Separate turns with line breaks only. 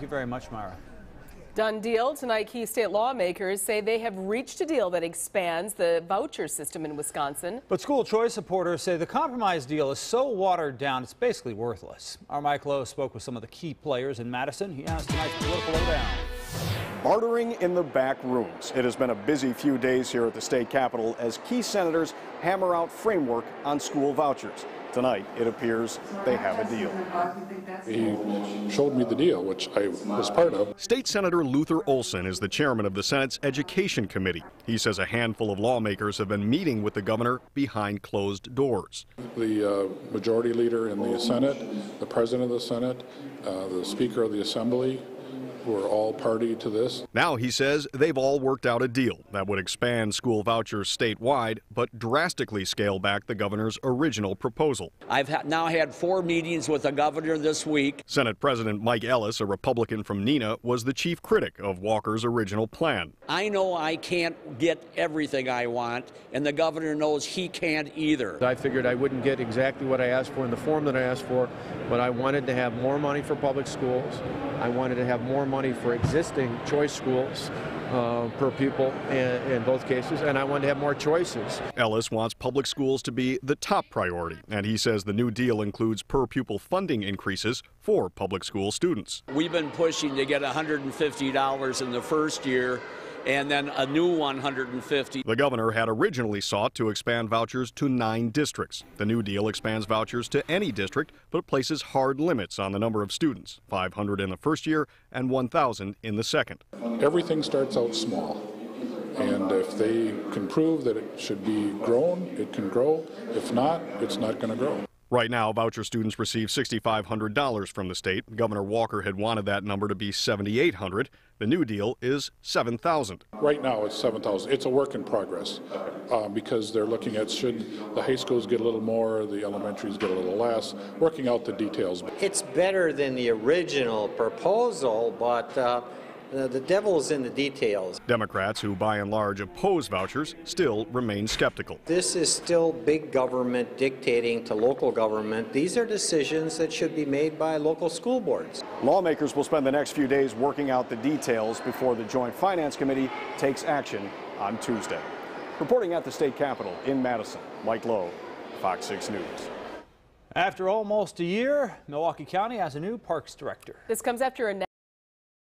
Thank you very much, Mara.
Done deal. Tonight, key state lawmakers say they have reached a deal that expands the voucher system in Wisconsin.
But school choice supporters say the compromise deal is so watered down, it's basically worthless. Our Mike Lowe spoke with some of the key players in Madison. He has tonight's political lowdown.
Bartering in the back rooms. It has been a busy few days here at the state capitol as key senators hammer out framework on school vouchers. Tonight, it appears they have a deal.
He showed me the deal, which I was part of.
State Senator Luther Olsen is the chairman of the Senate's Education Committee. He says a handful of lawmakers have been meeting with the governor behind closed doors.
The uh, majority leader in the Senate, the president of the Senate, uh, the Speaker of the Assembly, who are all party to this.
Now he says they've all worked out a deal that would expand school vouchers statewide, but drastically scale back the governor's original proposal.
I've ha now had four meetings with the governor this week.
Senate President Mike Ellis, a Republican from Neenah, was the chief critic of Walker's original plan.
I know I can't get everything I want, and the governor knows he can't either.
I figured I wouldn't get exactly what I asked for in the form that I asked for, but I wanted to have more money for public schools. I wanted to have more money for existing choice schools uh, per pupil in, in, both cases, and I wanted to have more choices.
Ellis wants public schools to be the top priority, and he says the new deal includes per pupil funding increases for public school students.
We've been pushing to get $150 in the first year and then a new 150.
The governor had originally sought to expand vouchers to nine districts. The new deal expands vouchers to any district, but places hard limits on the number of students 500 in the first year and 1,000 in the second.
Everything starts out small. And if they can prove that it should be grown, it can grow. If not, it's not going to grow.
Right now, voucher students receive $6,500 from the state. Governor Walker had wanted that number to be 7,800. The new deal is 7,000.
Right now, it's 7,000. It's a work in progress uh, because they're looking at should the high schools get a little more, the elementaries get a little less, working out the details.
It's better than the original proposal, but uh, uh, Uh, the devil is in the details.
Democrats, who by and large oppose vouchers, still remain skeptical.
This is still big government dictating to local government. These are decisions that should be made by local school boards.
Lawmakers will spend the next few days working out the details before the Joint Finance Committee takes action on Tuesday. Reporting at the state capitol in Madison, Mike Lowe, Fox 6 News.
After almost a year, Milwaukee County has a new parks director.
This comes after a